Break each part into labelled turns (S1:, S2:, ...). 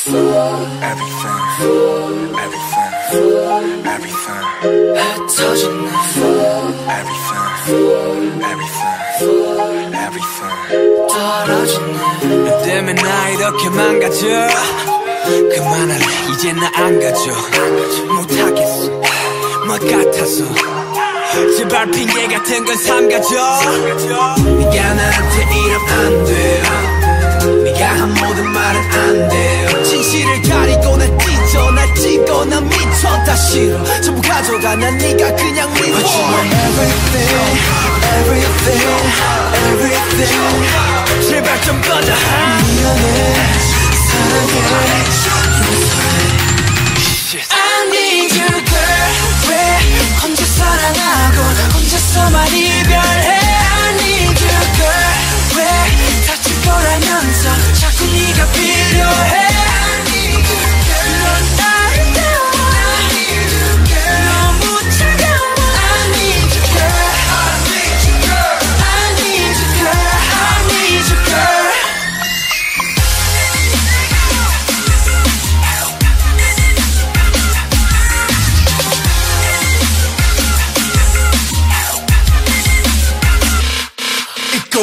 S1: Everything, everything, everything,
S2: 흩어진 나
S1: everything, everything, everything.
S2: 떨어진 나 때문에 나 이렇게 망가져 그만할래 이제 나 안 가져 못하겠어 뭐 같아서 제발 핑계 같은 건 삼가져 네가 나한테 이러면 날 찢고 난 미쳐 다 싫어 전부 가져가 난 네가 그냥 미워 But you are everything everything everything 제발 좀 꺼져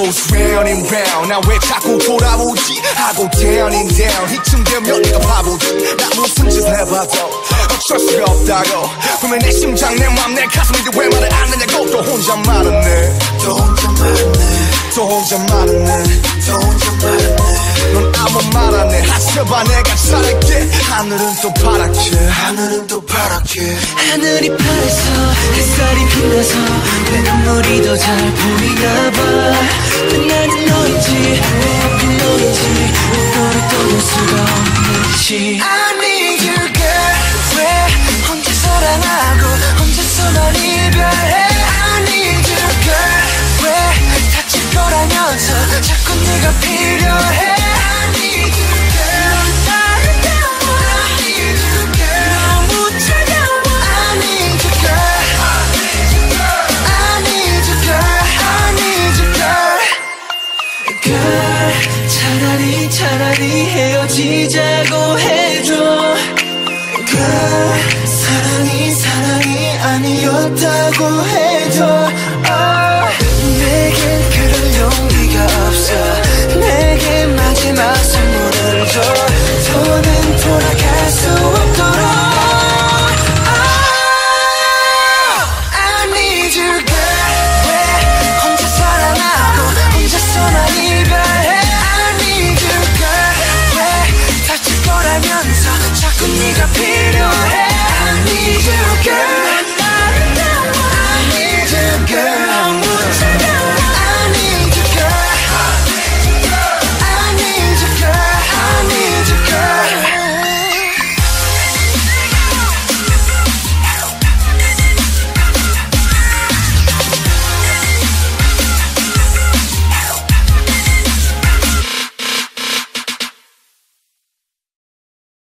S3: goes round and round 나 왜 자꾸 돌아오지? 하고 down and down 이쯤 되면 네가 바보지. 나 무슨 짓을 해봐도 어쩔 수가 없다고. 분명 내 심장 내맘내 가슴인데 왜 말을 안 하냐고. 또 혼자 말하네.
S2: 또 혼자 말하네.
S3: 또 혼자 말하네.
S2: 또 혼자 말하네.
S3: 넌 아무 말 안 해. 하셔봐 내가 잘할게. 하늘은 또 파랗게.
S2: 하늘은 또 파랗게. 하늘이 파래서 햇살이 빛나서 내 눈물이 더 잘 보이나 봐왜 나는 너인지 왜 하필 너인지 차라리 차라리 헤어지자고 해줘. girl 사랑이 사랑이 아니었다고 해